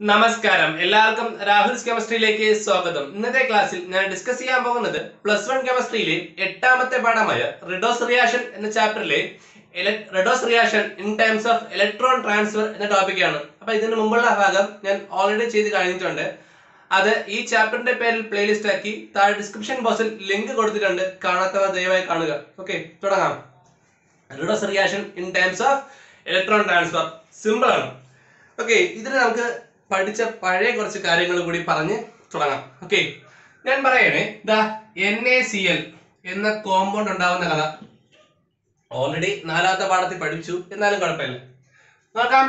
നമസ്കാരം. എല്ലാവർക്കും രാഹുൽസ് കെമിസ്ട്രിയിലേക്ക് സ്വാഗതം. ഇന്നത്തെ ക്ലാസ്സിൽ ഞാൻ ഡിസ്കസ് ചെയ്യാൻ പോകുന്നത് പ്ലസ് വൺ കെമിസ്ട്രിയിലെ എട്ടാമത്തെ പാഠമായ റിഡോസ് റിയാഷൻ എന്ന ചാപ്റ്ററിലെ redox reaction in terms of electron transfer എന്ന ടോപ്പിക്കാണ് അപ്പൊ ഇതിന് മുമ്പുള്ള ഭാഗം ഞാൻ ഓൾറെഡി ചെയ്ത് കഴിഞ്ഞിട്ടുണ്ട്. അത് ഈ ചാപ്റ്ററിന്റെ പേരിൽ പ്ലേലിസ്റ്റ് ആക്കി താഴെ ഡിസ്ക്രിപ്ഷൻ ബോക്സിൽ ലിങ്ക് കൊടുത്തിട്ടുണ്ട്. കാണാത്തവർ ദയവായി കാണുക. ഓക്കെ തുടങ്ങാം. Redox reaction in terms of electron transfer simple ആണ്. ഓക്കെ ഇതിന് നമുക്ക് പഠിച്ച പഴയ കുറച്ച് കാര്യങ്ങൾ കൂടി പറഞ്ഞ് തുടങ്ങാം. ഓക്കെ ഞാൻ പറയണേ ദാ എൻ എ സി എൽ എന്ന കോമ്പൗണ്ട് ഉണ്ടാവുന്ന കഥ. ഓൾറെഡി നാലാമത്തെ പാഠത്തിൽ പഠിച്ചു എന്നാലും കുഴപ്പമില്ല. നോക്കാം.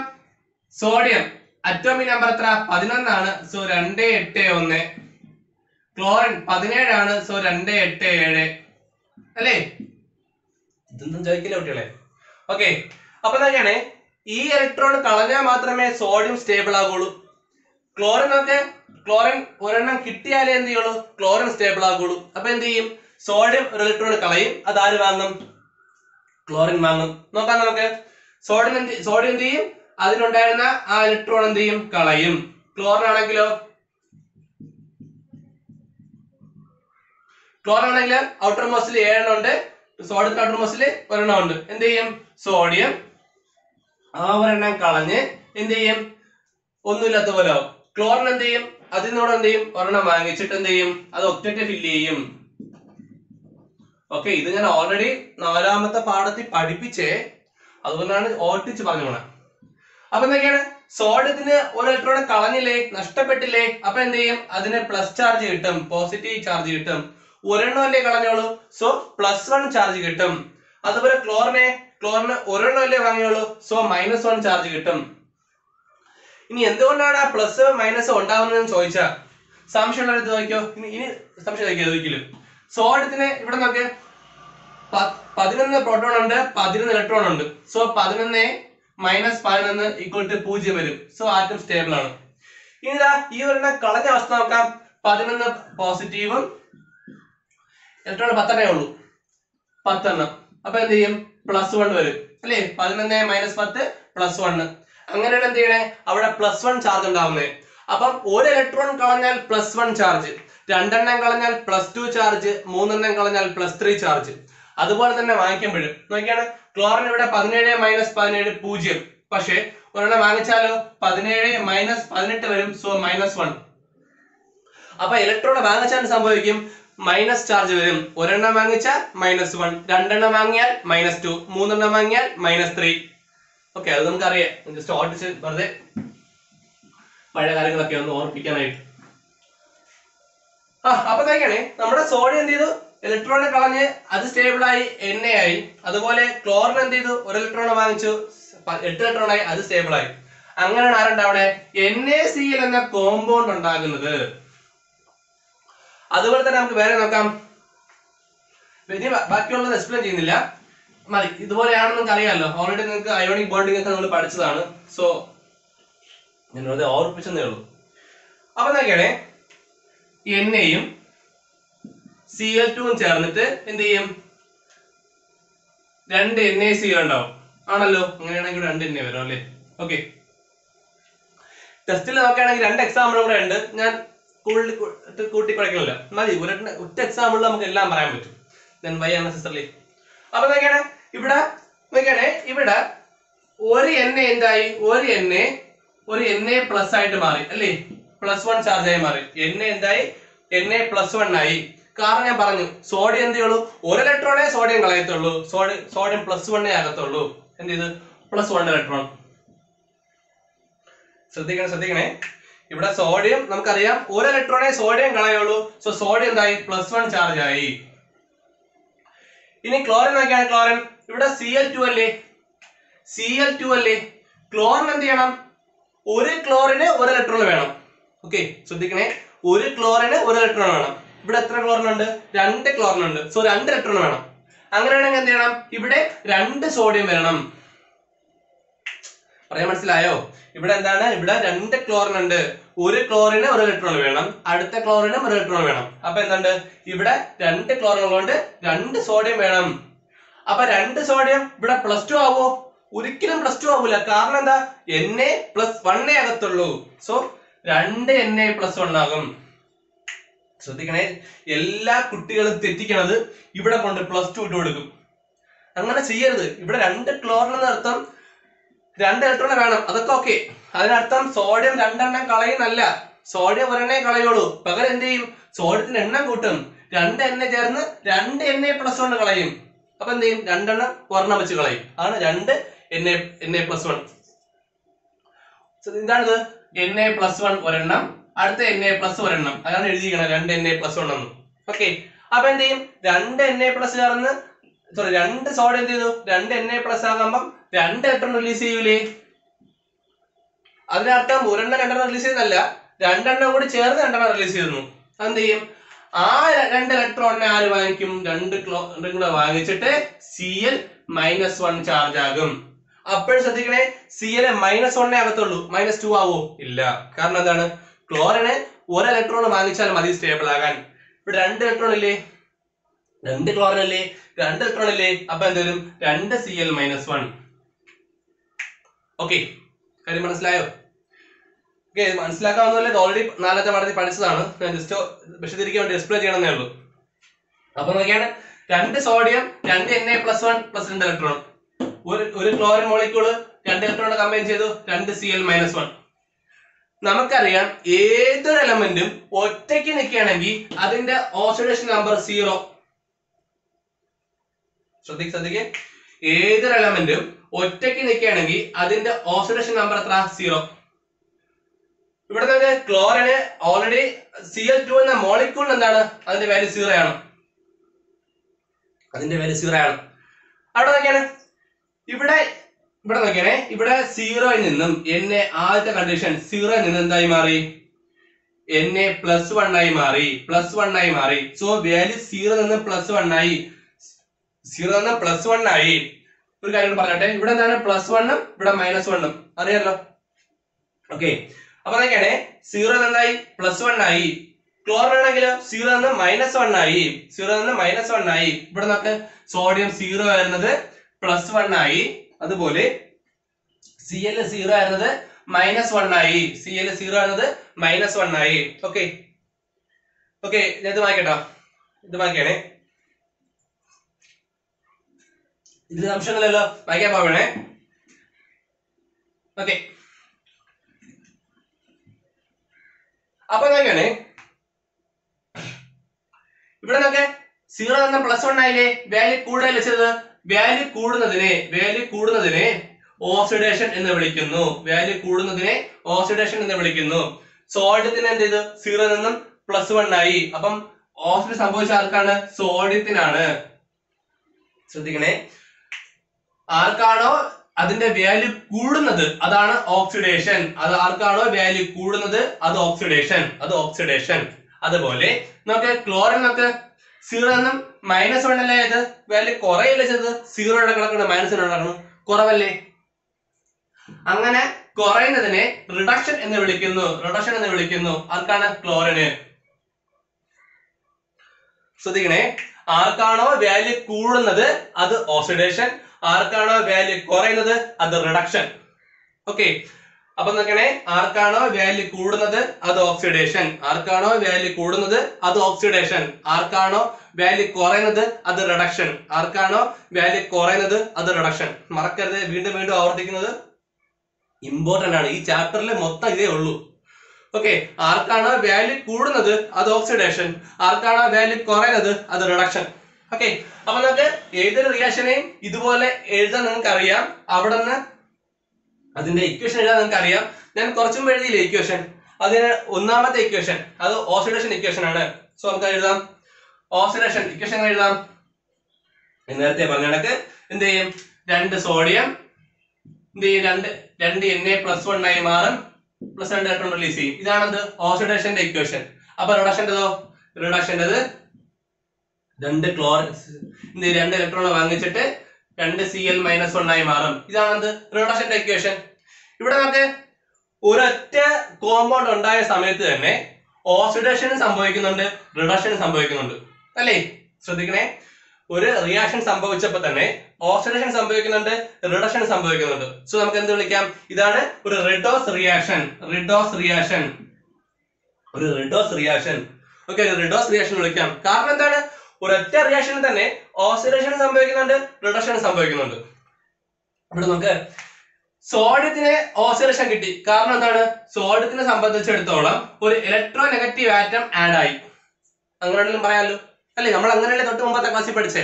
സോഡിയം അറ്റോമിക് നമ്പർ എത്ര? പതിനൊന്നാണ് സോ രണ്ട് എട്ട് ഒന്ന്. ക്ലോറിൻ പതിനേഴാണ് സോ രണ്ട് എട്ട് ഏഴ്. അല്ലേ? ഇതൊന്നും ചോദിക്കില്ല കുട്ടികളെ. ഓക്കെ അപ്പൊ തന്നെയാണ് ഈ ഇലക്ട്രോൺ കളഞ്ഞാൽ മാത്രമേ സോഡിയം സ്റ്റേബിൾ ആകുള്ളൂ ക്ലോറിൻ ഒക്കെ ക്ലോറിൻ ഒരെണ്ണം കിട്ടിയാലേ എന്ത് ചെയ്യുള്ളൂ? ക്ലോറിൻ സ്റ്റേബിൾ ആകുള്ളൂ. അപ്പൊ എന്ത് ചെയ്യും? സോഡിയം ഒരു ഇലക്ട്രോൺ കളയും. അത് ആര് വാങ്ങും? ക്ലോറിൻ വാങ്ങും. നോക്കാം നമുക്ക്. സോഡിയം എന്ത് സോഡിയം എന്ത് ചെയ്യും? അതിനുണ്ടായിരുന്ന ആ ഇലക്ട്രോൺ എന്ത് ചെയ്യും? കളയും. ക്ലോറിൻ ആണെങ്കിലോ? ക്ലോറിൻ ആണെങ്കിൽ ഔട്ടർ മോസ്റ്റിൽ ഏഴെണ്ണം ഉണ്ട്. സോഡിയത്തിന് ഔട്ടർ മോസ്റ്റിൽ ഒരെണ്ണം ഉണ്ട്. എന്ത് ചെയ്യും? സോഡിയം ആ ഒരെണ്ണം കളഞ്ഞ് എന്ത് ചെയ്യും? ഒന്നുമില്ലാത്ത പോലെ ആവും. ക്ലോറിൻ എന്ത് ചെയ്യും? അതിനോട് എന്ത് ചെയ്യും? ഒരെണ്ണം വാങ്ങിച്ചിട്ട് എന്ത് ചെയ്യും? അത് ഒറ്റയ്ക്ക് ഫില്ല് ചെയ്യും. ഓക്കെ ഇത് ഞാൻ ഓൾറെഡി നാലാമത്തെ പാഠത്തിൽ പഠിപ്പിച്ചേ. അതുകൊണ്ടാണ് ഓട്ടിച്ച് പറഞ്ഞു പോണേ. അപ്പൊ എന്തൊക്കെയാണ്? സോഡിയത്തിന് ഒരു ഇലക്ട്രോൺ കളഞ്ഞില്ലേ? നഷ്ടപ്പെട്ടില്ലേ? അപ്പൊ എന്ത് ചെയ്യും? അതിന് പ്ലസ് ചാർജ് കിട്ടും. പോസിറ്റീവ് ചാർജ് കിട്ടും. ഒരെണ്ണം അല്ലേ കളഞ്ഞോളൂ? സോ പ്ലസ് വൺ ചാർജ് കിട്ടും. അതുപോലെ ക്ലോറിനെ ക്ലോറിന് ഒരെണ്ണം അല്ലേ കളഞ്ഞോളൂ സോ മൈനസ് വൺ ചാർജ് കിട്ടും. ഇനി എന്തുകൊണ്ടാണ് ആ പ്ലസ് മൈനസ് ഉണ്ടാവുന്നതെന്ന് ചോദിച്ചാ? സംശയമുള്ളവർ ചോദിക്കോ. ഇനി ഇനി സംശയം നോക്കിയോ ചോദിക്കലും സോ സോഡിയത്തിന് ഇവിടെ നോക്ക്. പതിനൊന്ന് പ്രോട്ടോൺ ഉണ്ട് പതിനൊന്ന് ഇലക്ട്രോൺ ഉണ്ട്. സോ പതിനൊന്ന് മൈനസ് പതിനൊന്ന് ഈക്വൽ ടു പൂജ്യം വരും. സോ ആറ്റം സ്റ്റേബിൾ ആണ്. ഇനി ഈ ഒരെണ്ണം കളഞ്ഞ അവസ്ഥ നോക്കാം. പതിനൊന്ന് പോസിറ്റീവും ഇലക്ട്രോൺ പത്തെണ്ണേ ഉള്ളൂ. പത്തെണ്ണം. അപ്പൊ എന്ത് ചെയ്യും? പ്ലസ് വൺ വരും. അല്ലേ? പതിനൊന്ന് മൈനസ് പത്ത് പ്ലസ് വൺ അങ്ങനെയാണ് എന്ത് ചെയ്യണേ? അവിടെ പ്ലസ് വൺ ചാർജ് ഉണ്ടാവുന്നത് അപ്പം ഒരു ഇലക്ട്രോൺ കളഞ്ഞാൽ പ്ലസ് വൺ ചാർജ് രണ്ടെണ്ണം കളഞ്ഞാൽ പ്ലസ് ടു ചാർജ് മൂന്നെണ്ണം കളഞ്ഞാൽ പ്ലസ് ത്രീ ചാർജ് അതുപോലെ തന്നെ വാങ്ങിക്കുമ്പോഴും. നോക്കിയാണ് ക്ലോറിൻ ഇവിടെ പതിനേഴ് മൈനസ് പതിനേഴ് പൂജ്യം. പക്ഷേ ഒരെണ്ണം വാങ്ങിച്ചാലോ? പതിനേഴ് മൈനസ് പതിനെട്ട് വരും സോ മൈനസ് വൺ അപ്പൊ ഇലക്ട്രോൺ വാങ്ങിച്ചാൽ സംഭവിക്കും? മൈനസ് ചാർജ് വരും. ഒരെണ്ണം വാങ്ങിച്ചാൽ മൈനസ് വൺ രണ്ടെണ്ണം വാങ്ങിയാൽ മൈനസ് ടു മൂന്നെണ്ണം വാങ്ങിയാൽ മൈനസ് ത്രീ ഓക്കെ അത് നമുക്കറിയാം. ജസ്റ്റ് ഓട്ടിച്ച് വെറുതെ പഴയ കാര്യങ്ങളൊക്കെ ഒന്ന് ഓർപ്പിക്കാനായിട്ട് ആ അപ്പൊ കഴിക്കണേ നമ്മുടെ സോഡിയം എന്ത് ചെയ്തു? ഇലക്ട്രോണെ കളഞ്ഞ് അത് സ്റ്റേബിൾ ആയി എൻ എ ആയി. അതുപോലെ ക്ലോറിൻ എന്ത് ചെയ്തു? ഒരു ഇലക്ട്രോൺ വാങ്ങിച്ചു. എട്ട് ഇലക്ട്രോൺ ആയി അത് സ്റ്റേബിൾ ആയി. അങ്ങനെയാണ് ആരുണ്ടാവണേ എൻ എ സി എൽ എന്ന കോമ്പൗണ്ട് ഉണ്ടാകുന്നത്. അതുപോലെ തന്നെ നമുക്ക് വേറെ നോക്കാം. ബാക്കിയുള്ളത് എക്സ്പ്ലെയിൻ ചെയ്യുന്നില്ല. മതി ഇതുപോലെയാണെന്ന് നിങ്ങൾക്ക് അറിയാമല്ലോ ഓൾറെഡി നിങ്ങൾക്ക് അയോണിക് ബോണ്ടിങ് ഒക്കെ നമ്മൾ പഠിച്ചതാണ്. സോ ഞാൻ വെറുതെ ഓർപ്പിച്ചെന്നേ ഉള്ളൂ. അപ്പൊ നോക്കിയാണേ എൻ എയും സി എൽ ടുവും ചേർന്നിട്ട് എന്ത് ചെയ്യും? രണ്ട് എൻ എ സി ഉണ്ടാവും. ആണല്ലോ? അങ്ങനെയാണെങ്കിൽ രണ്ട് എൻ എ വരും അല്ലേ? ഓക്കെ ടെസ്റ്റിൽ നോക്കുകയാണെങ്കിൽ രണ്ട് എക്സാമ്പിൾ കൂടെ ഉണ്ട്. ഞാൻ കൂടുതൽ കൂ- കൂട്ടി കുഴക്കണില്ല മതി ഒരെണ്ണ ഒറ്റ എക്സാമ്പിളിൽ നമുക്ക് എല്ലാം പറയാൻ പറ്റും. ദെൻ വൈ സിസ്റ്റർലി അപ്പൊ നോക്കിയാണ് ഇവിടെ നോക്കണേ ഇവിടെ ഒരു എൻ എന്തായി? ഒരു എൻ ഒരു എൻ എ പ്ലസ് ആയിട്ട് മാറി അല്ലേ? പ്ലസ് വൺ ചാർജ് ആയി മാറി. എൻ എന്തായി? എൻ എ പ്ലസ് വൺ ആയി. കാരണം ഞാൻ പറഞ്ഞു സോഡിയം എന്ത് ചെയ്യുള്ളൂ? ഒരു ഇലക്ട്രോണേ സോഡിയം കളയത്തുള്ളൂ. സോഡിയം സോഡിയം പ്ലസ് വണ്ണേ ആകത്തുള്ളൂ എന്ത് ചെയ്ത്? പ്ലസ് വൺ ഇലക്ട്രോൺ ശ്രദ്ധിക്കണേ ശ്രദ്ധിക്കണേ. ഇവിടെ സോഡിയം നമുക്കറിയാം ഒരു ഇലക്ട്രോണേ സോഡിയം കളയുള്ളൂ. സോ സോഡിയം എന്തായി? പ്ലസ് വൺ ചാർജ് ആയി. ഇനി ക്ലോറിൻ നോക്കിയാണ് ക്ലോറിൻ ഇവിടെ സി എൽ ടു അല്ലേ? സി എൽ ടു അല്ലേ? ക്ലോറിൻ എന്ത് ചെയ്യണം? ഒരു ക്ലോറിന് ഒരു ഇലക്ട്രോൺ വേണം. ഓക്കെ ശ്രദ്ധിക്കണേ. ഒരു ക്ലോറിന് ഒരു ഇലക്ട്രോൺ വേണം. ഇവിടെ എത്ര ക്ലോറിൻ ഉണ്ട്? രണ്ട് ക്ലോറിൻ ഉണ്ട്. സോ രണ്ട് ഇലക്ട്രോൺ വേണം. അങ്ങനെയാണെങ്കിൽ എന്ത് ചെയ്യണം? ഇവിടെ രണ്ട് സോഡിയം വരണം. പറയാൻ മനസ്സിലായോ? ഇവിടെ എന്താണ്? ഇവിടെ രണ്ട് ക്ലോറിൻ ഉണ്ട്. ഒരു ക്ലോറിന് ഒരു ഇലക്ട്രോൺ വേണം. അടുത്ത ക്ലോറിനും ഒരു ഇലക്ട്രോൺ വേണം. അപ്പൊ എന്തുണ്ട്? ഇവിടെ രണ്ട് ക്ലോറിൻ ഉള്ളതുകൊണ്ട് രണ്ട് സോഡിയം വേണം. അപ്പൊ രണ്ട് സോഡിയം ഇവിടെ പ്ലസ് ടു ആവോ? ഒരിക്കലും പ്ലസ് ടു ആവൂല. കാരണം എന്താ? എൻ എ പ്ലസ് വണ്ണേ അകത്തുള്ളൂ. സോ രണ്ട് എൻ എ പ്ലസ് വൺ ആകും. ശ്രദ്ധിക്കണേ എല്ലാ കുട്ടികളും തെറ്റിക്കണത് ഇവിടെ കൊണ്ട് പ്ലസ് ടു ഇട്ട് കൊടുക്കും. അങ്ങനെ ചെയ്യരുത്. ഇവിടെ രണ്ട് ക്ലോറിൻ എന്നർത്ഥം രണ്ട് ഇലക്ട്രോൺ വേണം. അതൊക്കെ ഓക്കെ അതിനർത്ഥം സോഡിയം രണ്ടെണ്ണം കളയുന്നല്ല സോഡിയം ഒരെണ്ണേ കളയുള്ളൂ. പകരം എന്ത് ചെയ്യും? സോഡിയത്തിന്റെ എണ്ണം കൂട്ടും. രണ്ട് എണ്ണ ചേർന്ന് രണ്ട് എൻ എ പ്ലസ് വൺ കളയും. അപ്പൊ എന്ത് ചെയ്യും? രണ്ടെണ്ണം ഒരെണ്ണം വെച്ച് കളയും. ആണ് രണ്ട് N A N A plus one എന്താണിത് എൻ എ പ്ലസ് വൺ ഒരെണ്ണം. അടുത്ത എൻ എ പ്ലസ് ഒരെണ്ണം. അതാണ് എഴുതിയിരിക്കണം രണ്ട് എൻ എ പ്ലസ് വൺ എന്ന്. ഓക്കെ അപ്പൊ എന്ത് ചെയ്യും? രണ്ട് എൻ എ പ്ലസ് ചേർന്ന് സോറി രണ്ട് സോഡ് എന്ത് ചെയ്തു? രണ്ട് എൻ എ പ്ലസ് ആകുമ്പം രണ്ട് ഇലക്ട്രോൺ റിലീസ് ചെയ്യൂലേ? അതിനർത്ഥം ഒരെണ്ണം രണ്ടെണ്ണം റിലീസ് ചെയ്യുന്നല്ല രണ്ടെണ്ണം കൂടി ചേർന്ന് രണ്ടെണ്ണം റിലീസ് ചെയ്യുന്നു എന്ത് ചെയ്യും? ആ രണ്ട് ഇലക്ട്രോണിനെ ആര് വാങ്ങിക്കും? രണ്ട് ക്ലോറിൻ കൂടെ വാങ്ങിച്ചിട്ട് C L minus one charge ആകും. അപ്പോഴും ശ്രദ്ധിക്കണേ സി എൽ മൈനസ് വണ്ണേ അകത്തുള്ളൂ മൈനസ് ടു ആവോ? ഇല്ല. കാരണം എന്താണ്? ക്ലോറിന് ഒരു ഇലക്ട്രോൺ വാങ്ങിച്ചാൽ മതി സ്റ്റേബിൾ ആകാൻ. ഇവിടെ രണ്ട് ഇലക്ട്രോൺ ഇല്ലേ? രണ്ട് ക്ലോറിൻ അല്ലേ? രണ്ട് ഇലക്ട്രോൺ അല്ലേ അപ്പൊ എന്തായാലും രണ്ട് C L minus one okay കാര്യം മനസ്സിലായോ? ഓക്കെ മനസ്സിലാക്കാവുന്നതല്ലേ ഓൾറെഡി നാലാമത്തെ പാഠത്തിൽ പഠിച്ചതാണ്. ഞാൻ ജസ്റ്റ് വിശദീകരിക്കാൻ വേണ്ടി ഡിസ്പ്ലേ ചെയ്യണമെന്നേ ഉള്ളൂ. അപ്പൊ നോക്കിയാണ് രണ്ട് സോഡിയം രണ്ട് N A plus one plus രണ്ട് ഇലക്ട്രോൺ ഒരു ഒരു ക്ലോറിൻ മോളിക്യൂൾ രണ്ട് ഇലക്ട്രോൺ കമ്പൈൻ ചെയ്തു രണ്ട് സി എൽ മൈനസ് വൺ നമുക്കറിയാം ഏതൊരു എലമെന്റും ഒറ്റയ്ക്ക് നിൽക്കുകയാണെങ്കിൽ അതിന്റെ ഓക്സിഡേഷൻ നമ്പർ സീറോ ശ്രദ്ധിക്ക് ശ്രദ്ധിക്കേ. ഏതൊരു എലമെന്റും ഒറ്റയ്ക്ക് നിൽക്കുകയാണെങ്കിൽ അതിന്റെ ഓക്സിഡേഷൻ നമ്പർ എത്ര? സീറോ ഇവിടെ നമുക്ക് ക്ലോറിന് ഓൾറെഡി സി എൽ ടു എന്ന മോളിക്യൂൾ എന്താണ്? അതിന്റെ വാല്യൂ സീറോ ആണ്. അതിന്റെ വാല്യൂ സീറോ ആണ്. അവിടെ നോക്കിയാണ്. ഇവിടെ ഇവിടെ നോക്കിയാണേ. ഇവിടെ സീറോയിൽ നിന്നും എൻ എ ആദ്യത്തെ കണ്ടീഷൻ സീറോയിൽ നിന്ന് എന്തായി മാറി? എൻ എ പ്ലസ് വൺ ആയി മാറി പ്ലസ് വൺ ആയി മാറി. സോ വാല്യൂ സീറോ നിന്ന് പ്ലസ് വൺ ആയി സീറോ നിന്ന് പ്ലസ് വൺ ആയി. ഒരു കാര്യം പറഞ്ഞോട്ടെ. ഇവിടെ എന്താണ്? പ്ലസ് വണ്ണും ഇവിടെ മൈനസ് വണ്ണും അറിയാലോ? ഓക്കെ അപ്പൊ അതൊക്കെയാണ് സീറോ എന്തായി പ്ലസ് വൺ ആയി. ക്ലോറിൻ ആണെങ്കിൽ സീറോ നിന്ന് മൈനസ് വൺ ആയി. സീറോ നിന്ന് മൈനസ് വൺ ആയി. ഇവിടെ നമുക്ക് സോഡിയം സീറോ ആയിരുന്നത് പ്ലസ് വൺ ആയി. അതുപോലെ സി എൽ സീറോ ആയിരുന്നത് മൈനസ് വൺ ആയി. സി എൽ സീറോ ആയിരുന്നത് മൈനസ് വൺ ആയി. ഓക്കെ ഓക്കെ ഇത് വായിക്കട്ടോ ഇത് വായിക്കണേ ഇതിന് സംശയമൊന്നുമില്ലല്ലോ വായിക്കാൻ പോവണേ. ഓക്കെ അപ്പൊ നോക്കിയാണേ ഇവിടെ നോക്കെ. സീറോ എന്ന പ്ലസ് വൺ ആയില്ലേ? വാല്യൂ കൂടുതൽ വെച്ചത്? വാല്യൂ കൂടുന്നതിനെ വാല്യൂ കൂടുന്നതിനെ ഓക്സിഡേഷൻ എന്ന് വിളിക്കുന്നു. വാല്യൂ കൂടുന്നതിനെ ഓക്സിഡേഷൻ എന്ന് വിളിക്കുന്നു. സോഡിയത്തിന് എന്ത് ചെയ്തു? സീറോ നിന്നും പ്ലസ് വൺ ആയി. അപ്പം ഓക്സിഡ് സംഭവിച്ച ആർക്കാണ്? സോഡിയത്തിനാണ് ശ്രദ്ധിക്കണേ. ആർക്കാണോ അതിന്റെ വാല്യൂ കൂടുന്നത് അതാണ് ഓക്സിഡേഷൻ അത് ആർക്കാണോ വാല്യൂ കൂടുന്നത്? അത് ഓക്സിഡേഷൻ അത് ഓക്സിഡേഷൻ അതുപോലെ നമുക്ക് ക്ലോറിൻ നമുക്ക് സീറോ എന്നും മൈനസ് വൺ അല്ലേ ഇത്? വാല്യൂ കുറയല്ലേ ചെയ്തത്? സീറോയുടെ കിടക്കണം മൈനസ് കിടക്കണം കുറവല്ലേ? അങ്ങനെ കുറയുന്നതിനെ റിഡക്ഷൻ എന്ന് വിളിക്കുന്നു. റിഡക്ഷൻ എന്ന് വിളിക്കുന്നു. ആർക്കാണ്? ക്ലോറിന് ശ്രദ്ധിക്കണേ. ആർക്കാണോ വാല്യൂ കൂടുന്നത്? അത് ഓക്സിഡേഷൻ ആർക്കാണോ വാല്യൂ കുറയുന്നത് അത് റിഡക്ഷൻ ഓക്കെ അപ്പൊ നോക്കണേ ആർക്കാണോ വാല്യൂ കൂടുന്നത് അത് ഓക്സിഡേഷൻ ആർക്കാണോ വാല്യൂ കൂടുന്നത് അത് ഓക്സിഡേഷൻ ആർക്കാണോ വാല്യൂ കുറയുന്നത് അത് റിഡക്ഷൻ ആർക്കാണോ വാല്യൂ കുറയുന്നത് അത് റിഡക്ഷൻ മറക്കരുത് വീണ്ടും വീണ്ടും ആവർത്തിക്കുന്നത് ഇമ്പോർട്ടന്റ് ആണ്. ഈ ചാപ്റ്ററിൽ മൊത്തം ഇതേ ഉള്ളൂ. ഓക്കെ ആർക്കാണോ വാല്യൂ കൂടുന്നത് അത് ഓക്സിഡേഷൻ ആർക്കാണോ വാല്യൂ കുറയുന്നത് അത് റിഡക്ഷൻ ഓക്കെ അപ്പൊ നമുക്ക് ഏതൊരു റിയാക്ഷനെയും ഇതുപോലെ എഴുതാൻ നിങ്ങൾക്ക് അറിയാം. അവിടെ നിന്ന് അതിന്റെ ഇക്വേഷൻ എഴുതാൻ നിങ്ങൾക്ക് അറിയാം. ഞാൻ കുറച്ചും എഴുതിയില്ല ഇക്വേഷൻ അതിന് ഒന്നാമത്തെ ഇക്വേഷൻ അത് ഓസിഡേഷൻ ഇക്വേഷൻ ആണ്. സോ നമുക്ക് എഴുതാം. ഓസിഡേഷൻ ഇക്വേഷൻ എഴുതാം? നേരത്തെ പറഞ്ഞ കണക്ക് എന്ത് ചെയ്യും? രണ്ട് സോഡിയം എന്ത് ചെയ്യും? രണ്ട് രണ്ട് എൻ എ പ്ലസ് വൺ ആയി മാറും. പ്ലസ് രണ്ട് ഇലക്ട്രോൺ റിലീസ് ചെയ്യും. ഇതാണെന്ത്? ഓസിഡേഷന്റെ ഇക്വേഷൻ അപ്പൊ റിഡക്ഷന്റെതോ റിഡക്ഷന്റെത് രണ്ട് ക്ലോർ എന്ത്? രണ്ട് ഇലക്ട്രോൺ വാങ്ങിച്ചിട്ട് രണ്ട് സി എൽ മൈനസ് വൺ ആയി മാറും. ഇതാണെന്ത് റിഡക്ഷന്റെ ഇക്വേഷൻ ഇവിടെ നമുക്ക് ഒരൊറ്റ കോമ്പൗണ്ട് ഉണ്ടായ സമയത്ത് തന്നെ ഓക്സിഡേഷനും സംഭവിക്കുന്നുണ്ട് റിഡക്ഷൻ സംഭവിക്കുന്നുണ്ട്. അല്ലേ? ശ്രദ്ധിക്കണേ. ഒരു റിയാക്ഷൻ സംഭവിച്ചപ്പോൾ തന്നെ ഓക്സിഡേഷൻ സംഭവിക്കുന്നുണ്ട് റിഡക്ഷൻ സംഭവിക്കുന്നുണ്ട്. സോ നമുക്ക് എന്ത് വിളിക്കാം? ഇതാണ് ഒരു റിഡോസ് റിയാക്ഷൻ റിഡോസ് റിയാക്ഷൻ ഒരു redox reaction okay redox reaction വിളിക്കാം. കാരണം എന്താണ്? ഒരൊറ്റ റിയാക്ഷനിൽ തന്നെ ഓക്സിഡേഷൻ സംഭവിക്കുന്നുണ്ട് റിഡക്ഷൻ സംഭവിക്കുന്നുണ്ട്. ഇവിടെ നമുക്ക് സോഡിയത്തിന് ഓക്സിഡേഷൻ കിട്ടി. കാരണം എന്താണ്? സോഡിയത്തിനെ സംബന്ധിച്ചിടത്തോളം ഒരു ഇലക്ട്രോ നെഗറ്റീവ് ആറ്റം ആഡ് ആയി. അങ്ങനെയാണെങ്കിലും പറയാമല്ലോ അല്ലേ നമ്മൾ അങ്ങനെയല്ലേ തൊട്ട് മുമ്പത്തെ ക്ലാസ്സിൽ പഠിച്ചേ?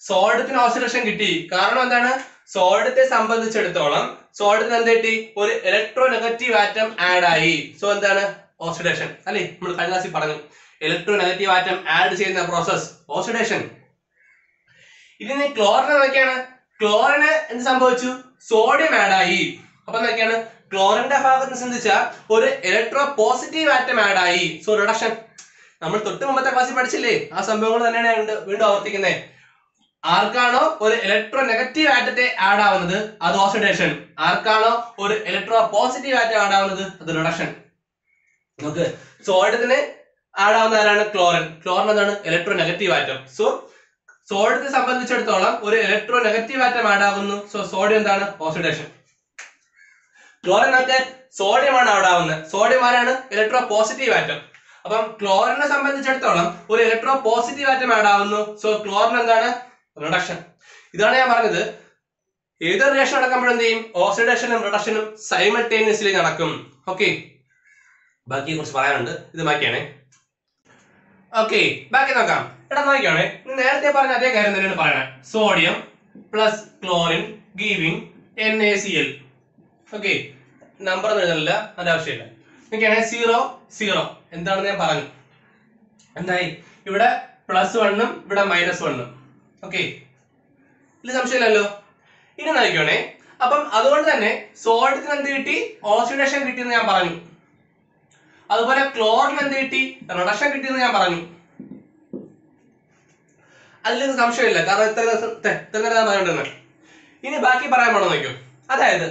സോഡിയത്തിന് ഓക്സിഡേഷൻ കിട്ടി. കാരണം എന്താണ്? സോഡിയത്തെ സംബന്ധിച്ചിടത്തോളം സോഡിയത്തിന് എന്ത് കിട്ടി? ഒരു ഇലക്ട്രോ നെഗറ്റീവ് ആറ്റം ആഡ് ആയി. സോ എന്താണ്? ഓക്സിഡേഷൻ അല്ലേ നമ്മൾ കഴിഞ്ഞ ക്ലാസ്സിൽ പറഞ്ഞു. ഇലക്ട്രോ നെഗറ്റീവ് ആറ്റം ആഡ് ചെയ്യുന്ന പ്രോസസ് ഓക്സിഡേഷൻ ഇതിന് ക്ലോറിൻ എന്തൊക്കെയാണ് ക്ലോറിന് എന്ത് സംഭവിച്ചു? സോഡിയം ആഡ് ആയി. അപ്പൊ എന്തൊക്കെയാണ്? ക്ലോറിന്റെ ഭാഗത്ത് ചിന്തിച്ച ഒരു ഇലക്ട്രോ പോസിറ്റീവ് ആറ്റം ആഡ് ആയി. സോ റിഡക്ഷൻ നമ്മൾ തൊട്ട് മുമ്പത്തെ ക്ലാസ്സിൽ പഠിച്ചില്ലേ? ആ സംഭവങ്ങൾ തന്നെയാണ് വീണ്ടും- ആവർത്തിക്കുന്നത് ആർക്കാണോ ഒരു ഇലക്ട്രോ നെഗറ്റീവ് ആറ്റത്തെ ആഡ് ആവുന്നത്? അത് ഓക്സിഡേഷൻ ആർക്കാണോ ഒരു ഇലക്ട്രോ പോസിറ്റീവ് ആറ്റം ആഡ് ആവുന്നത്? അത് റിഡക്ഷൻ നോക്ക്. സോഡിയത്തിന് ആഡ് ആവുന്ന ആരാണ് ക്ലോറിൻ ക്ലോറിൻ എന്താണ് ഇലക്ട്രോ നെഗറ്റീവ് ആറ്റം സോ സോഡിയത്തെ സംബന്ധിച്ചിടത്തോളം ഒരു ഇലക്ട്രോ നെഗറ്റീവ് ആറ്റം ആഡ് ആകുന്നു സോ സോഡിയം എന്താണ് ഓക്സിഡേഷൻ ക്ലോറിനൊക്കെ സോഡിയമാണ് ആഡ് ആവുന്നത്. സോഡിയം ആരാണ്? ഇലക്ട്രോ പോസിറ്റീവ് ആറ്റം അപ്പം ക്ലോറിനെ സംബന്ധിച്ചിടത്തോളം ഒരു ഇലക്ട്രോ പോസിറ്റീവ് ആറ്റം ആഡ് ആവുന്നു. സോ ക്ലോറിൻ എന്താണ്? റിഡക്ഷൻ ഇതാണ് ഞാൻ പറഞ്ഞത്. ഏതൊരു റിയാക്ഷൻ നടക്കുമ്പോഴും എന്ത് ചെയ്യും? ഓക്സിഡേഷനും റിഡക്ഷനും സൈമൾട്ടേനിയസ്ലി നടക്കും. ഓക്കെ ബാക്കി കുറച്ച് പറയാനുണ്ട്. ഇത് ബാക്കിയാണേ. ഓക്കെ ബാക്കി നോക്കാം. എടാ നോക്കിയാണേ നേരത്തെ പറഞ്ഞ അതേ കാര്യം തന്നെയാണ് പറയണേ sodium plus chlorine giving N A C L okay number ഒന്നും എഴുതുന്നില്ല അതിന്റെ ആവശ്യമില്ല. നോക്കിയാണെ സീറോ സീറോ എന്താണെന്ന് ഞാൻ പറഞ്ഞു. എന്തായി? ഇവിടെ പ്ലസ് വണ്ണും ഇവിടെ മൈനസ് വണ്ണും ഓക്കെ ഇതിൽ സംശയമില്ലല്ലോ. ഇനി നോക്കിയോണേ അപ്പം അതുകൊണ്ട് തന്നെ സോഡിയത്തിന് എന്ത് കിട്ടി? ഓക്സിഡേഷൻ കിട്ടിയെന്ന് ഞാൻ പറഞ്ഞു. അതുപോലെ ക്ലോറിന് എന്ത് കിട്ടി? റിഡക്ഷൻ കിട്ടിയെന്ന് ഞാൻ പറഞ്ഞു. അതിൽ സംശയമില്ല. കാരണം ഇത്ര ദിവസം ഇത്ര നേരം ഇനി ബാക്കി പറയാൻ പോണോ നോക്കൂ. അതായത്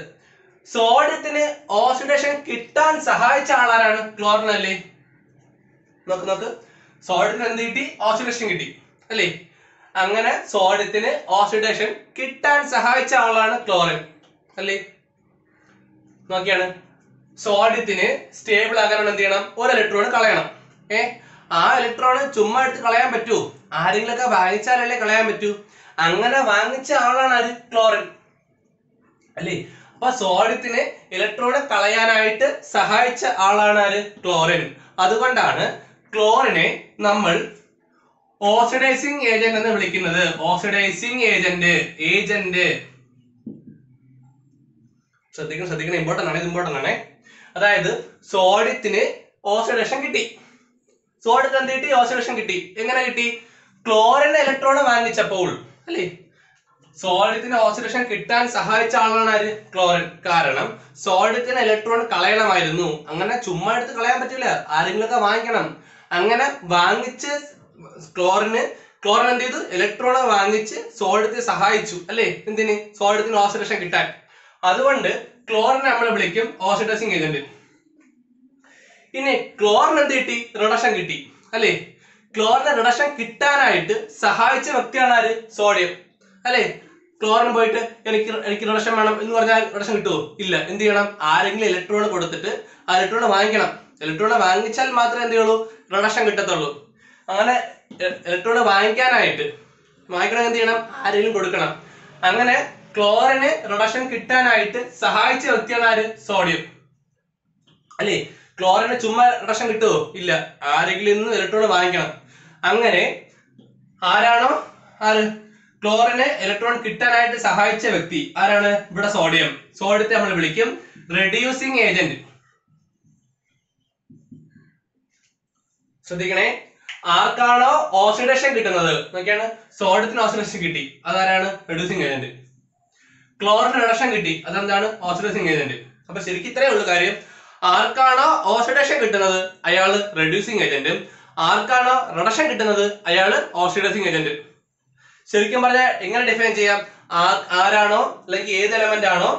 സോഡിയത്തിന് ഓക്സിഡേഷൻ കിട്ടാൻ സഹായിച്ച ആളാരാണ് ക്ലോറിൻ അല്ലേ? നോക്ക് നോക്ക്. സോഡിയത്തിന് എന്ത് കിട്ടി? ഓക്സിഡേഷൻ കിട്ടി. അല്ലേ? അങ്ങനെ സോഡിയത്തിന് ഓക്സിഡേഷൻ കിട്ടാൻ സഹായിച്ച ആളാണ് ക്ലോറിൻ അല്ലേ? നോക്കിയാണ്. സോഡിയത്തിന് സ്റ്റേബിൾ ആകാൻ എന്ത് ചെയ്യണം? ഒരു ഇലക്ട്രോൺ കളയണം. ഏ? ആ ഇലക്ട്രോൺ ചുമ്മാ എടുത്ത് കളയാൻ പറ്റൂ. ആരെങ്കിലൊക്കെ വാങ്ങിച്ചാലല്ലേ കളയാൻ പറ്റൂ. അങ്ങനെ വാങ്ങിച്ച ആളാണ് അത് ക്ലോറിൻ. അല്ലേ? അപ്പൊ സോഡിയത്തിന് ഇലക്ട്രോൺ കളയാനായിട്ട് സഹായിച്ച ആളാണ് ആര്? ക്ലോറിൻ. അതുകൊണ്ടാണ് ക്ലോറിനെ നമ്മൾ ഓക്സിഡൈസിങ് ഏജന്റ് എന്ന് വിളിക്കുന്നത്. Oxidising agent agent. ശ്രദ്ധിക്കണം ശ്രദ്ധിക്കണം. ഇമ്പോർട്ടന്റ് ആണ് ഇത് ഇമ്പോർട്ടന്റ് ആണ്. അതായത് സോഡിയത്തിന് ഓക്സിഡേഷൻ കിട്ടി. സോഡിയത്തിന് എന്ത് കിട്ടി? ഓക്സിഡേഷൻ കിട്ടി. എങ്ങനെ കിട്ടി? ക്ലോറിന്റെ ഇലക്ട്രോൺ വാങ്ങിച്ചപ്പോൾ അല്ലേ? സോഡിയത്തിന് ഓക്സിഡേഷൻ കിട്ടാൻ സഹായിച്ച ആളാണ് ആര്? ക്ലോറിൻ. കാരണം സോഡിയത്തിന് ഇലക്ട്രോൺ കളയണമായിരുന്നു. അങ്ങനെ ചുമ്മാ എടുത്ത് കളയാൻ പറ്റില്ല. ആരെങ്കിലുമൊക്കെ വാങ്ങിക്കണം. അങ്ങനെ വാങ്ങിച്ച് ക്ലോറിന് ക്ലോറിൻ എന്ത് ചെയ്തു? ഇലക്ട്രോൺ വാങ്ങിച്ച് സോഡിയത്തെ സഹായിച്ചു അല്ലേ? എന്തിന്? സോഡിയത്തിന് ഓക്സിഡേഷൻ കിട്ടാൻ. അതുകൊണ്ട് ക്ലോറിനെ നമ്മൾ വിളിക്കും. ഓക്സിഡൈസിങ് ഏജന്റ് ഇനി ക്ലോറിന് എന്ത് കിട്ടി? റിഡക്ഷൻ കിട്ടി. അല്ലേ? ക്ലോറിന് റിഡക്ഷൻ കിട്ടാനായിട്ട് സഹായിച്ച വ്യക്തിയാണ് ആര്? സോഡിയം അല്ലേ? ക്ലോറിൻ പോയിട്ട് എനിക്ക് എനിക്ക് റിഡക്ഷൻ വേണം എന്ന് പറഞ്ഞാൽ റിഡക്ഷൻ കിട്ടുമോ ഇല്ല. എന്ത് ചെയ്യണം? ആരെങ്കിലും ഇലക്ട്രോൺ കൊടുത്തിട്ട് ആ ഇലക്ട്രോൺ വാങ്ങിക്കണം. ഇലക്ട്രോൺ വാങ്ങിച്ചാൽ മാത്രമേ എന്ത് ചെയ്യുള്ളൂ? റിഡക്ഷൻ കിട്ടത്തുള്ളൂ. അങ്ങനെ ഇലക്ട്രോൺ വാങ്ങിക്കാനായിട്ട് വാങ്ങിക്കണം എന്ത് ചെയ്യണം? ആരെങ്കിലും കൊടുക്കണം. അങ്ങനെ ക്ലോറിന് റിഡക്ഷൻ കിട്ടാനായിട്ട് സഹായിച്ച വ്യക്തിയാണ് ആര് സോഡിയം അല്ലേ? ക്ലോറിന് ചുമ്മാ റിഡക്ഷൻ കിട്ടുമോ ഇല്ല. ആരെങ്കിലും ഇന്ന് ഇലക്ട്രോൺ വാങ്ങിക്കണം. അങ്ങനെ ആരാണോ? ആര്? ക്ലോറിന് ഇലക്ട്രോൺ കിട്ടാനായിട്ട് സഹായിച്ച വ്യക്തി ആരാണ്? ഇവിടെ സോഡിയം സോഡിയത്തെ നമ്മൾ വിളിക്കും. റെഡ്യൂസിങ് ഏജന്റ് ശ്രദ്ധിക്കണേ. ആർക്കാണോ ഓക്സിഡേഷൻ കിട്ടുന്നത്? നോക്കിയാണ്. സോഡിയത്തിന് ഓക്സിഡേഷൻ കിട്ടി. അതാരാണ്? റെഡ്യൂസിങ് ഏജന്റ് ക്ലോറിന് റിഡക്ഷൻ കിട്ടി. അതെന്താണ് ഓക്സിഡൈസിങ് ഏജന്റ് അപ്പൊ ശരിക്കും ഇത്രയേ ഉള്ളൂ കാര്യം. ആർക്കാണോ ഓക്സിഡേഷൻ കിട്ടുന്നത് അയാൾ റെഡ്യൂസിങ് ഏജന്റും ആർക്കാണോ റിഡക്ഷൻ കിട്ടുന്നത് അയാൾ ഓക്സിഡൈസിങ് ഏജന്റ് ശരിക്കും പറഞ്ഞാൽ എങ്ങനെ ഡിഫൈൻ ചെയ്യാം? ആരാണോ അല്ലെങ്കിൽ ഏത് എലമെന്റ് ആണോ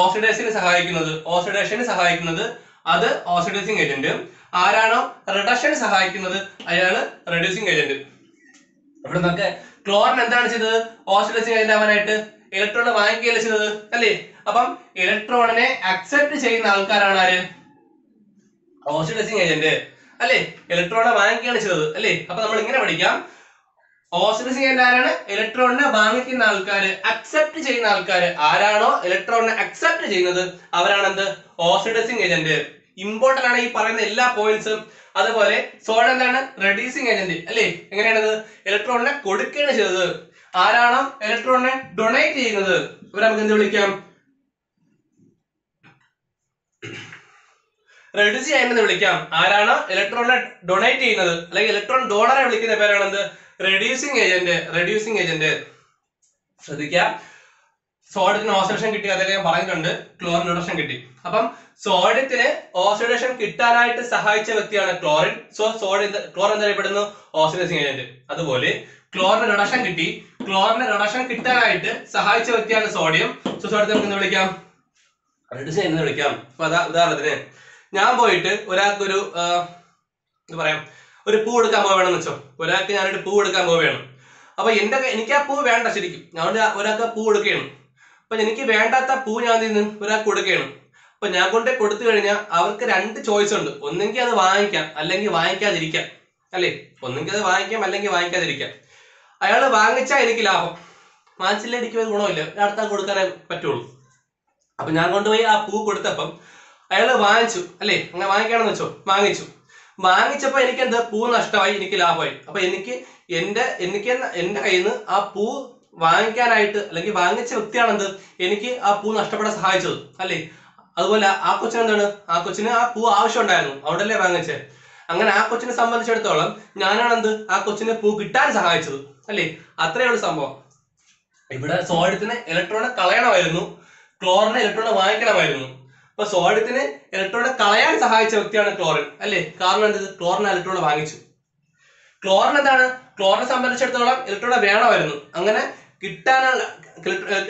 ഓക്സിഡേഷന് സഹായിക്കുന്നത്. ഓക്സിഡേഷന് സഹായിക്കുന്നത് അത് ഓക്സിഡൈസിങ് ഏജന്റ് ആരാണോ റിഡക്ഷന് സഹായിക്കുന്നത് അയാൾ റെഡ്യൂസിങ് ഏജന്റ് ഇവിടെ നമുക്ക് ക്ലോറിൻ എന്താണ് ചെയ്തത്? ഓക്സിഡൈസിങ് ഏജന്റ് ആവാനായിട്ട് ഇലക്ട്രോണിനെ വാങ്ങിക്കുകയല്ലേ ചെയ്തത്? അല്ലേ? അപ്പം ഇലക്ട്രോണിനെ അക്സെപ്റ്റ് ചെയ്യുന്ന ആൾക്കാരാണ് ആര്? ഓക്സിഡൈസിങ് ഏജന്റ് അല്ലേ? ഇലക്ട്രോണിനെ വാങ്ങിക്കുകയാണ് ചെയ്തത്. അല്ലേ? അപ്പൊ നമ്മൾ ഇങ്ങനെ പഠിക്കാം. ഓക്സിഡൈസിങ് ഏജന്റ് ആരാണ്? ഇലക്ട്രോണിനെ വാങ്ങിക്കുന്ന ആൾക്കാര് അക്സെപ്റ്റ് ചെയ്യുന്ന ആൾക്കാര് ആരാണോ ഇലക്ട്രോണിനെ അക്സെപ്റ്റ് ചെയ്യുന്നത്? അവരാണ് എന്ത്? ഓക്സിഡൈസിങ് ഏജന്റ് ഇമ്പോർട്ടന്റ് ആണ് ഈ പറയുന്ന എല്ലാ പോയിന്റ്സും അതുപോലെ സോഡ് എന്താണ്? റെഡ്യൂസിങ് ഏജന്റ് അല്ലേ? എങ്ങനെയാണത്? ഇലക്ട്രോണിനെ കൊടുക്കുകയാണ് ചെയ്തത്. ആരാണോ ഇലക്ട്രോണിനെ ഡൊണേറ്റ് ചെയ്യുന്നത്? ഇവരെ നമുക്ക് എന്ത് വിളിക്കാം? റെഡ്യൂസ് എന്ന് വിളിക്കാം. ആരാണ് ഇലക്ട്രോണിനെ ഡൊണേറ്റ് ചെയ്യുന്നത്? അല്ലെങ്കിൽ ഇലക്ട്രോൺ ഡോണറെ വിളിക്കുന്ന പേരാണ് എന്ത് റെഡ്യൂസിങ് ഏജന്റ് റെഡ്യൂസിങ് ഏജന്റ് ശ്രദ്ധിക്കാം. സോഡിയത്തിന് ഓക്സിഡേഷൻ കിട്ടി അതൊക്കെ ഞാൻ പറഞ്ഞിട്ടുണ്ട്. ക്ലോറിൻ റിഡക്ഷൻ കിട്ടി. അപ്പം സോഡിയത്തിന് ഓക്സിഡേഷൻ കിട്ടാനായിട്ട് സഹായിച്ച വ്യക്തിയാണ് ക്ലോറിൻ. സോ സോഡിയം ക്ലോറിൻ എന്നറിയപ്പെടുന്നു ഓക്സിഡൈസിങ് ഏജന്റ് അതുപോലെ ക്ലോറിന് റിഡക്ഷൻ കിട്ടി. ക്ലോറിന് റിഡക്ഷൻ കിട്ടാനായിട്ട് സഹായിച്ച വ്യക്തിയാണ് സോഡിയം. സോ സോഡിയത്തെ നമുക്ക് വിളിക്കാം. റെഡ്യൂസ് ചെയ്യുന്നത് വിളിക്കാം. അപ്പൊ അതാ ഉദാഹരണത്തിന് ഞാൻ പോയിട്ട് ഒരാൾക്കൊരു ഒരു എന്താ പറയാ ഒരു പൂ എടുക്കാൻ പോവുകയാണെന്ന് വെച്ചോ. ഒരാൾക്ക് ഞാനൊരു പൂ എടുക്കാൻ പോവേണം അപ്പൊ എന്റെ എനിക്ക് ആ പൂ വേണ്ട ശരിക്കും. ഞാൻ ഒരു- ഒരാൾക്ക് പൂ എടുക്കുകയാണ് അപ്പൊ എനിക്ക് വേണ്ടാത്ത പൂ ഞാൻ നിന്ന് ഒരാൾക്ക് കൊടുക്കുകയാണ്. അപ്പൊ ഞാൻ കൊണ്ട് കൊടുത്തു കഴിഞ്ഞാൽ അവർക്ക് രണ്ട് ചോയ്സ് ഉണ്ട്. ഒന്നെങ്കിൽ അത് വാങ്ങിക്കാം അല്ലെങ്കിൽ വാങ്ങിക്കാതിരിക്കാം. അല്ലേ? ഒന്നെങ്കിൽ അത് വാങ്ങിക്കാം അല്ലെങ്കിൽ വാങ്ങിക്കാതിരിക്കാം. അയാൾ വാങ്ങിച്ചാൽ എനിക്ക് ലാഭം. വാങ്ങിച്ചില്ല എനിക്ക് ഒരു ഗുണമില്ല അടുത്ത കൊടുക്കാനേ പറ്റുള്ളൂ. അപ്പൊ ഞാൻ കൊണ്ടുപോയി ആ പൂ കൊടുത്തപ്പം അയാൾ വാങ്ങിച്ചു അല്ലേ? അങ്ങനെ വാങ്ങിക്കാണെന്ന് വെച്ചോ? വാങ്ങിച്ചു. വാങ്ങിച്ചപ്പോ എനിക്ക് എന്താ പൂ നഷ്ടമായി എനിക്ക് ലാഭമായി. അപ്പൊ എനിക്ക് എന്റെ എനിക്ക് എന്റെ കയ്യിൽ നിന്ന് ആ പൂ വാങ്ങിക്കാനായിട്ട് അല്ലെങ്കിൽ വാങ്ങിച്ച വ്യക്തിയാണെന്ത്? എനിക്ക് ആ പൂ നഷ്ടപ്പെടാൻ സഹായിച്ചത് അല്ലേ? അതുപോലെ ആ കൊച്ചിന് എന്താണ്? ആ കൊച്ചിന് ആ പൂ ആവശ്യം ഉണ്ടായിരുന്നു അവിടല്ലേ വാങ്ങിച്ചേ? അങ്ങനെ ആ കൊച്ചിനെ സംബന്ധിച്ചിടത്തോളം ഞാനാണ് എന്ത് ആ കൊച്ചിന് പൂ കിട്ടാൻ സഹായിച്ചത്. അല്ലേ? അത്രയേ ഉള്ളൂ സംഭവം. ഇവിടെ സോഡിയത്തിന് ഇലക്ട്രോണെ കളയണമായിരുന്നു. ക്ലോറിനെ ഇലക്ട്രോണെ വാങ്ങിക്കണമായിരുന്നു. അപ്പൊ സോഡിയത്തിന് ഇലക്ട്രോണെ കളയാൻ സഹായിച്ച വ്യക്തിയാണ് ക്ലോറിൻ അല്ലേ? കാരണം എന്തത് ക്ലോറിൻ ഇലക്ട്രോണെ വാങ്ങിച്ചു. ക്ലോറിൻ എന്താണ്? ക്ലോറിനെ സംബന്ധിച്ചിടത്തോളം ഇലക്ട്രോണെ വേണമായിരുന്നു. അങ്ങനെ കിട്ടാനുള്ള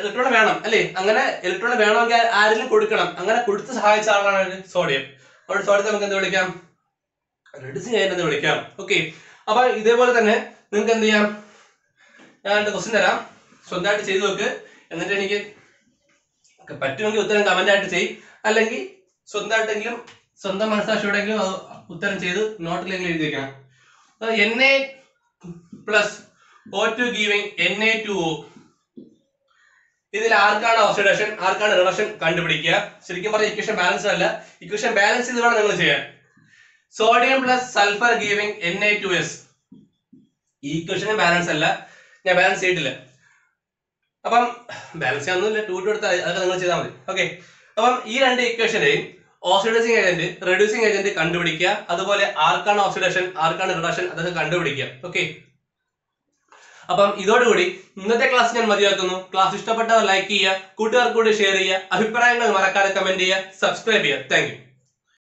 ഇലക്ട്രോണെ വേണം. അല്ലേ? അങ്ങനെ ഇലക്ട്രോണെ വേണമെങ്കിൽ ആരെങ്കിലും കൊടുക്കണം. അങ്ങനെ കൊടുത്ത് സഹായിച്ച ആളാണ് സോഡിയം അവിടെ സോഡിയത്തെ നമുക്ക് എന്ത് വിളിക്കാം? റെഡ്യൂസ് ചെയ്യാൻ എന്ന് വിളിക്കാം? ഓക്കെ അപ്പൊ ഇതേപോലെ തന്നെ നിങ്ങൾക്ക് എന്ത് ചെയ്യാം? ഞാൻ ക്വസ്റ്റ്യൻ തരാം. സ്വന്തമായിട്ട് ചെയ്തു നോക്ക്. എന്നിട്ട് എനിക്ക് പറ്റുമെങ്കിൽ ഉത്തരം കമന്റ് ആയിട്ട് ചെയ്യും അല്ലെങ്കിൽ സ്വന്തമായിട്ടെങ്കിലും സ്വന്തം മനസ്സാക്ഷിയോടെങ്കിലും അത് ഉത്തരം ചെയ്ത് നോട്ടിലെങ്കിലും എഴുതി വെക്കണം. N A plus O two giving N A two O ഇതിൽ ആർക്കാണ് ഓക്സിഡേഷൻ ആർക്കാണ് റിഡക്ഷൻ കണ്ടുപിടിക്കുക? ശരിക്കും പറഞ്ഞ ഇക്വേഷൻ ബാലൻസ് അല്ല. ഇക്വേഷൻ ബാലൻസ് ചെയ്ത് വേണം നിങ്ങൾ ചെയ്യാൻ. Sodium plus sulphur giving N A two S ഈ ഇക്വേഷൻ ബാലൻസ് അല്ല. ഞാൻ ബാലൻസ് ചെയ്തിട്ടില്ല. അപ്പം ബാലൻസ് ചെയ്യാനൊന്നുമില്ല ടു ടു എടുത്താൽ അതൊക്കെ നിങ്ങൾ ചെയ്താൽ മതി. ഓക്കെ അപ്പം ഈ രണ്ട് ഇക്വേഷനെയും ഓക്സിഡൈസിങ് ഏജന്റ് റെഡ്യൂസിങ് ഏജന്റ് കണ്ടുപിടിക്കുക. അതുപോലെ ആർക്കാണ് ഓക്സിഡേഷൻ ആർക്കാണ് റിഡക്ഷൻ അതൊക്കെ കണ്ടുപിടിക്കുക. ഓക്കെ അപ്പം ഇതോടുകൂടി ഇന്നത്തെ ക്ലാസ് ഞാൻ മതിയാക്കുന്നു. ക്ലാസ് ഇഷ്ടപ്പെട്ടവർ ലൈക്ക് ചെയ്യുക. കൂട്ടുകാർക്ക് കൂടി ഷെയർ ചെയ്യുക. അഭിപ്രായങ്ങൾ മറക്കാതെ കമന്റ് ചെയ്യുക. സബ്സ്ക്രൈബ് ചെയ്യുക. താങ്ക്